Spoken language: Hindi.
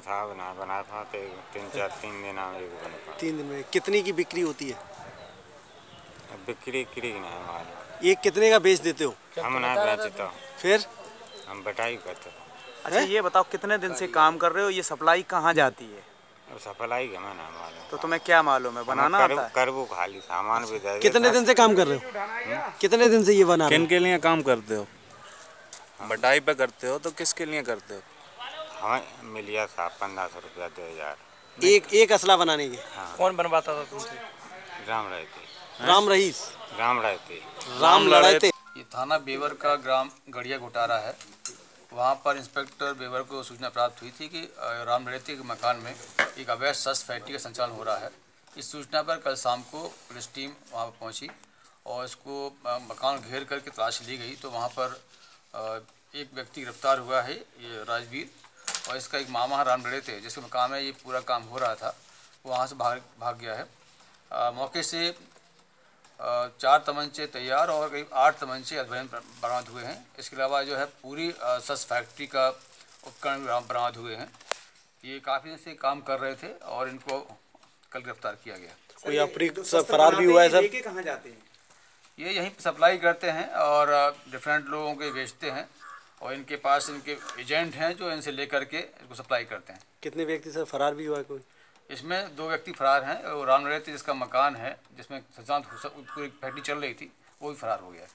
था बना बना था तो तीन चार तीन दिन में एक बन पा तीन दिन में कितनी की बिक्री होती है? अब बिक्री क्री नहीं मालूम ये कितने का बेच देते हो? हम ना बेचता। फिर? हम बटाई करते अच्छा ये बताओ कितने दिन से काम कर रहे हो? ये सप्लाई कहाँ जाती है? अब हमें ना मालूम तो तुम्हें क्या मालूम है? बनाना करबू- आता है? करबू खाली सामान भी दे कितने दिन से काम कर रहे हो? कितने दिन से ये बना किन के लिए काम करते हो? बटाई पे करते हो तो किसके लिए करते हो? हमें मिलिया साहब पंद्रह सौ रुपया दो हज़ार। एक एक असला बनाने के। हाँ। कौन बनवाता था तुमसे? राम रहते। राम रहीस राम रहते। राम लड़ाते। ये थाना बेवर का ग्राम गढ़िया घोटारा है। वहाँ पर इंस्पेक्टर बेवर को सूचना प्राप्त हुई थी कि राम लड़ेती के मकान में एक अवैध शस्त्र फैक्ट्री का संचालन हो रहा है। इस सूचना पर कल शाम को पुलिस टीम वहाँ पर पहुँची और इसको मकान घेर करके तलाशी ली गई। तो वहाँ पर एक व्यक्ति गिरफ़्तार हुआ है ये राजवीर। और इसका एक मामा राम थे जिसके मकान में ये पूरा काम हो रहा था। वो वहाँ से भाग भाग गया है। अ, मौके से अ, चार तमंचे तैयार और करीब आठ तमंचे अध्ययन बरामद हुए हैं। इसके अलावा जो है पूरी सस फैक्ट्री का उपकरण बरा- बरामद हुए हैं। ये काफ़ी दिन से काम कर रहे थे और इनको कल गिरफ़्तार किया गया। कोई अपनी फरार भी हुआ है सर? कहाँ जाते हैं? ये यहीं सप्लाई करते हैं और डिफरेंट लोगों के बेचते हैं। और इनके पास इनके एजेंट हैं जो इनसे लेकर के इसको सप्लाई करते हैं। कितने व्यक्ति सर फरार भी हुआ है कोई? इसमें दो व्यक्ति फरार हैं और राम नरेती जिसका मकान है जिसमें सुशांत पूरी फैक्ट्री चल रही थी वो भी फरार हो गया है।